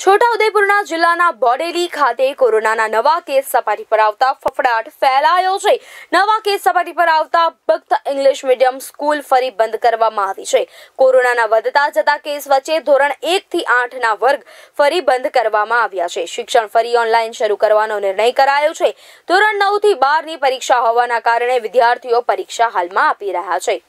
છોટાઉદેપુરના જિલ્લાના બોડેલી ખાતે કોરોનાના નવા કેસ સપાટી પર આવતા ફફડાટ ફેલાયો છે. નવા કેસ સપાટી પર આવતા ભક્ત ઇંગ્લિશ મીડિયમ સ્કૂલ ફરી બંધ કરવામાં આવી છે. કોરોનાના વધતા જતા કેસ વચ્ચે ધોરણ એક થી આઠના વર્ગ ફરી બંધ કરવામાં આવ્યા છે. શિક્ષણ ફરી ઓનલાઈન શરૂ કરવાનો નિર્ણય કરાયો છે. ધોરણ નવથી બારની પરીક્ષા હોવાના કારણે વિદ્યાર્થીઓ પરીક્ષા હાલમાં આપી રહ્યા છે.